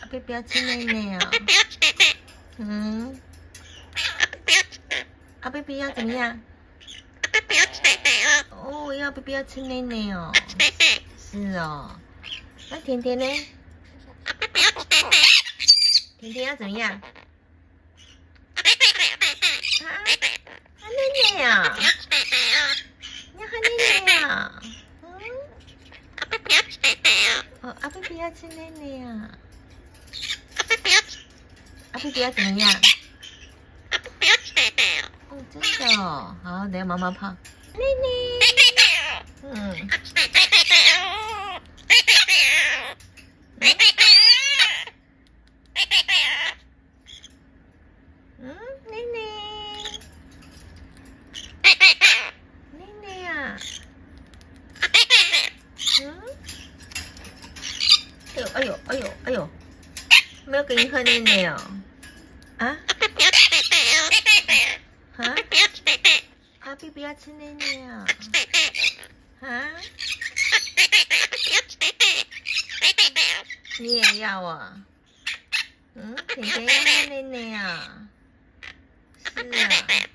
阿贝不要亲妹妹啊。嗯，阿贝贝要怎么样？哦，要贝贝要亲奶奶哦。是哦。那甜甜呢？甜甜要怎么样？啊，喝奶奶呀？你要喝奶奶呀？嗯。哦，阿贝不要吃奶奶呀？阿贝不要怎么样？哦，真的哦。好，等下妈妈泡。奶奶。嗯。嗯，奶。奶奶呀。嗯。哎呦哎呦哎呦哎呦！没有给你喝奶奶哦。啊？啊？阿比不要吃奶奶啊？啊？你也要啊？嗯，甜甜要喝奶奶啊？是啊。